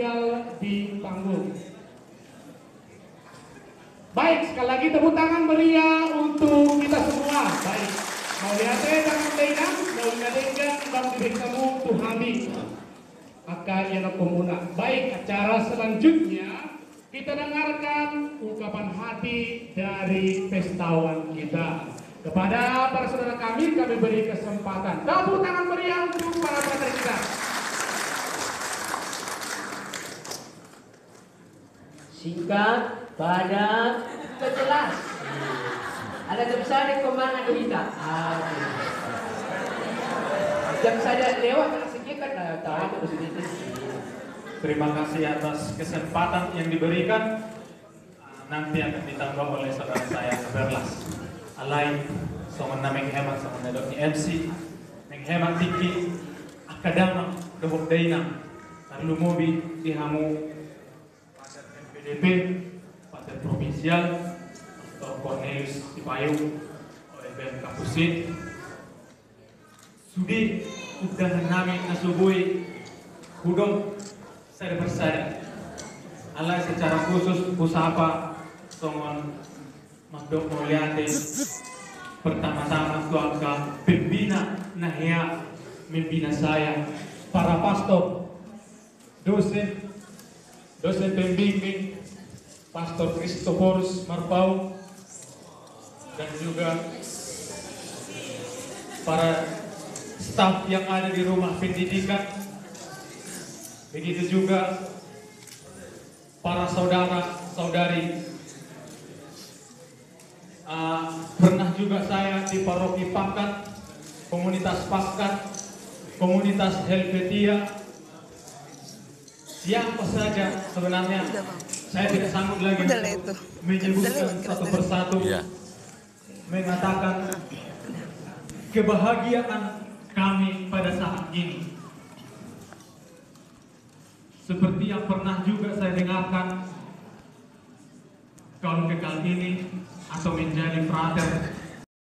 tinggal di panggung. Baik, sekali lagi tepuk tangan meriah untuk kita semua. Baik. Mau lihat dan mendengar, mau mendengar dan beritamu Tuhani akan yang pemuna. Baik, acara selanjutnya kita dengarkan ungkapan hati dari pestawan kita. Kepada para saudara kami, kami beri kesempatan. Tepuk tangan meriah untuk para brother kita. Singkat, padat, jelas. Ada tulisan di ke mana kita? Jam saja lewat sedikit kan nah, tahu itu sedikit. Terima kasih atas kesempatan yang diberikan. Nanti akan ditambah oleh saudara saya Berlas. Alay, sama nameng hemat sama nadok MC, neng hemat tiki, akadama, daina, tarlu mobi, dihamu, PDP, Pater Provinsial. Cornelius Sipayung, OFM Kapusin, Sudi undangan namin na subuhi hudong saya bersada. Alay secara khusus usapa songon Magdok Mulyate pertama-tama keluarga pembina Nahya membina saya para pastor dosen dosen pembimbing Pastor Christophorus Marpau dan juga para staf yang ada di rumah pendidikan. Begitu juga para saudara saudari. Ah, pernah juga saya di paroki Pakat komunitas Pakat komunitas Helvetia siapa saja sebenarnya. Saya tidak sanggup lagi menyebutkan satu persatu. Iya. mengatakan kebahagiaan kami pada saat ini. Seperti yang pernah juga saya dengarkan kalau kekal ini atau menjadi frater